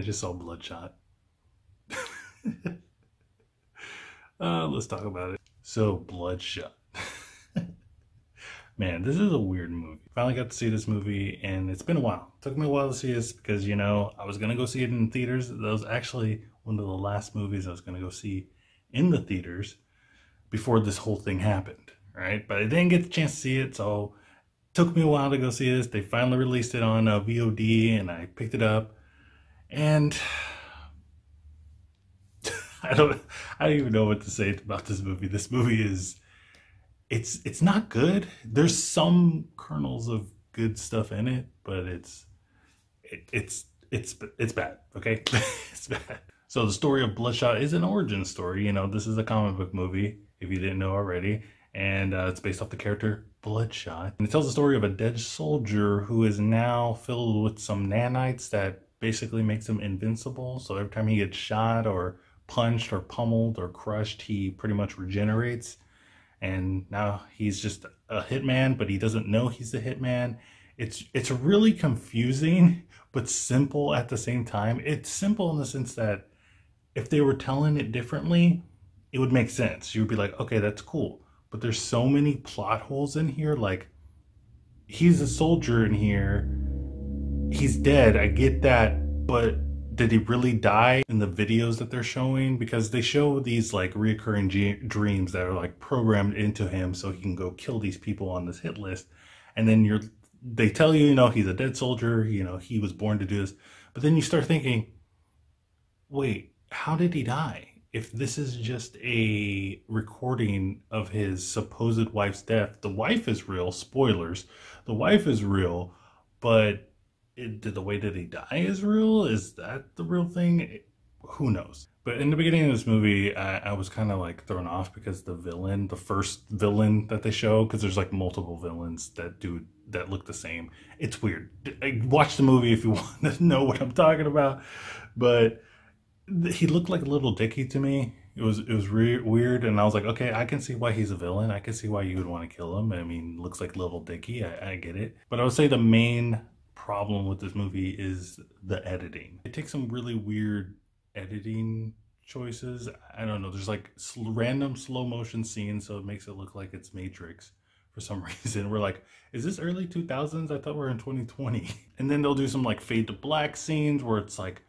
I just saw Bloodshot. uh, let's talk about it. So, Bloodshot. Man, this is a weird movie. Finally got to see this movie, and it's been a while. It took me a while to see this because, you know, I was going to go see it in theaters. That was actually one of the last movies I was going to go see in the theaters before this whole thing happened, right? But I didn't get the chance to see it, so it took me a while to go see this. They finally released it on uh, VOD, and I picked it up, and I don't, I don't even know what to say about this movie. This movie is, it's, it's not good. There's some kernels of good stuff in it, but it's, it, it's, it's, it's bad. Okay, it's bad. So the story of Bloodshot is an origin story. You know, this is a comic book movie, if you didn't know already. And uh, it's based off the character Bloodshot. And it tells the story of a dead soldier who is now filled with some nanites that basically makes him invincible. So every time he gets shot or punched or pummeled or crushed, he pretty much regenerates. And now he's just a hitman, but he doesn't know he's a hitman. It's it's really confusing, but simple at the same time. It's simple in the sense that if they were telling it differently, it would make sense. You would be like, okay, that's cool. But there's so many plot holes in here. Like, he's a soldier in here. He's dead. I get that. But did he really die in the videos that they're showing? Because they show these like reoccurring dreams that are like programmed into him so he can go kill these people on this hit list. And then you're, they tell you, you know, he's a dead soldier. You know, he was born to do this. But then you start thinking, wait, how did he die? If this is just a recording of his supposed wife's death, the wife is real. Spoilers. The wife is real, but it, the way that he die is real. Is that the real thing? Who knows? But in the beginning of this movie, I, I was kind of like thrown off because the villain, the first villain that they show, because there's like multiple villains that do that look the same. It's weird. Watch the movie if you want to know what I'm talking about. But he looked like a little dicky to me. It was it was re- weird, and I was like, okay, I can see why he's a villain. I can see why you would want to kill him. I mean, looks like little dicky. I, I get it, but I would say the main problem with this movie is the editing. It takes some really weird editing choices. I don't know. There's like random slow motion scenes, so it makes it look like it's Matrix for some reason. We're like, is this early 2000s? I thought we are in 2020. And then they'll do some like fade to black scenes where it's like,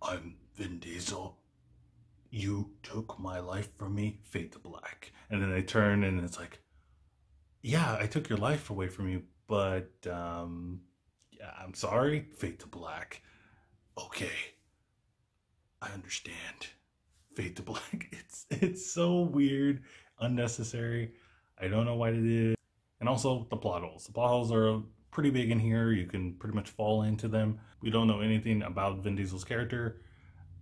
I'm Vin Diesel, you took my life from me, fade to black. And then they turn and it's like, yeah, I took your life away from you, but um, I'm sorry, fade to black. Okay, I understand. Fade to black. It's it's so weird, unnecessary. I don't know why it is. And also the plot holes. The plot holes are pretty big in here. You can pretty much fall into them. We don't know anything about Vin Diesel's character.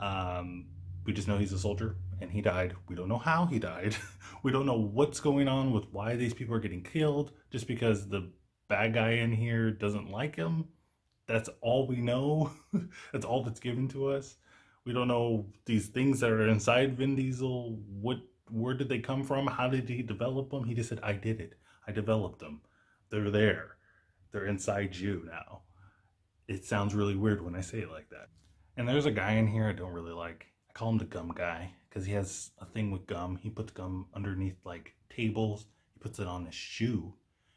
Um, we just know he's a soldier and he died. We don't know how he died. we don't know what's going on with why these people are getting killed just because the bad guy in here doesn't like him. That's all we know. that's all that's given to us. We don't know these things that are inside Vin Diesel. What, where did they come from? How did he develop them? He just said, I did it. I developed them. They're there. They're inside you now. It sounds really weird when I say it like that. And there's a guy in here I don't really like. I call him the gum guy because he has a thing with gum. He puts gum underneath like tables. He puts it on his shoe.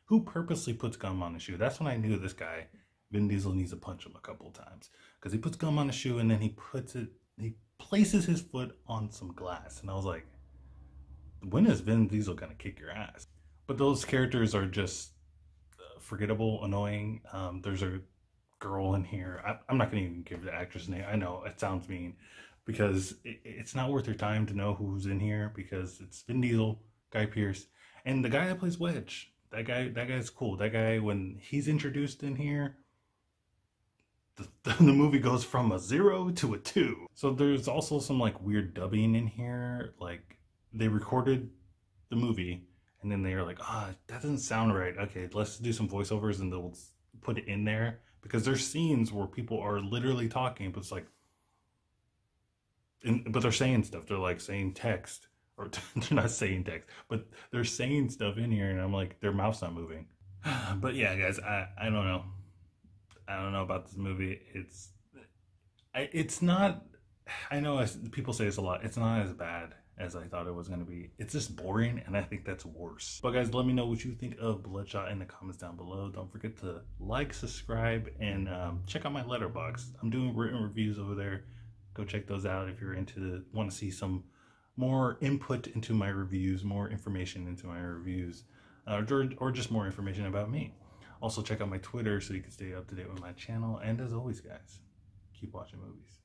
Who purposely puts gum on his shoe? That's when I knew this guy, Vin Diesel, needs to punch him a couple times because he puts gum on his shoe and then he puts it, he places his foot on some glass. And I was like, when is Vin Diesel gonna kick your ass? But those characters are just uh, forgettable, annoying. Um, there's a girl in here. I, am not to even give the actress name. I know it sounds mean because it, it's not worth your time to know who's in here because it's Vin Diesel, Guy Pearce, and the guy that plays Wedge. That guy, that guy's cool. That guy, when he's introduced in here, the, the movie goes from a zero to a two. So there's also some like weird dubbing in here. Like they recorded the movie and then they were like, ah, oh, that doesn't sound right. Okay, let's do some voiceovers and they'll put it in there because there's scenes where people are literally talking, but it's like, and, but they're saying stuff. They're like saying text, or they're not saying text, but they're saying stuff in here, and I'm like, their mouth's not moving. but yeah, guys, I I don't know, I don't know about this movie. It's I, it's not. I know people say it's a lot. It's not as bad as I thought it was going to be. It's just boring, and I think that's worse. But guys, let me know what you think of Bloodshot in the comments down below. Don't forget to like, subscribe, and um, check out my Letterboxd. I'm doing written reviews over there. Go check those out if you're into want to see some more input into my reviews, more information into my reviews, uh, or, or just more information about me. Also, check out my Twitter so you can stay up to date with my channel. And as always, guys, keep watching movies.